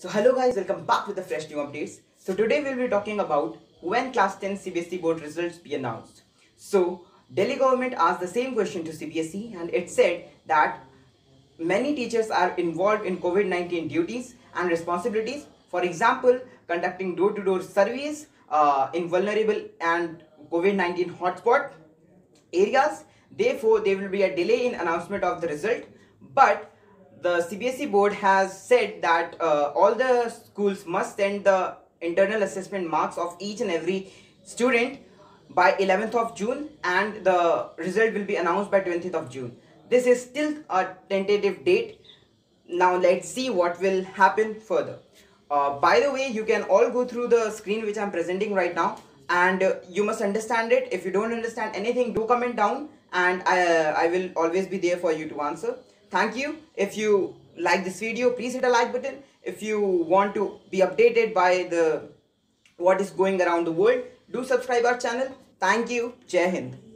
So hello guys, welcome back with the fresh new updates. So today we'll be talking about when class 10 CBSE board results be announced. So Delhi government asked the same question to CBSE and it said that many teachers are involved in COVID-19 duties and responsibilities. For example, conducting door-to-door surveys uh, in vulnerable and COVID-19 hotspot areas. Therefore, there will be a delay in announcement of the result. But the CBSE board has said that uh, all the schools must send the internal assessment marks of each and every student by 11th of June and the result will be announced by 20th of June. This is still a tentative date. Now let's see what will happen further. Uh, by the way, you can all go through the screen which I'm presenting right now and uh, you must understand it. If you don't understand anything, do comment down and I, uh, I will always be there for you to answer. Thank you. If you like this video, please hit a like button. If you want to be updated by the what is going around the world, do subscribe our channel. Thank you. Jai Hind.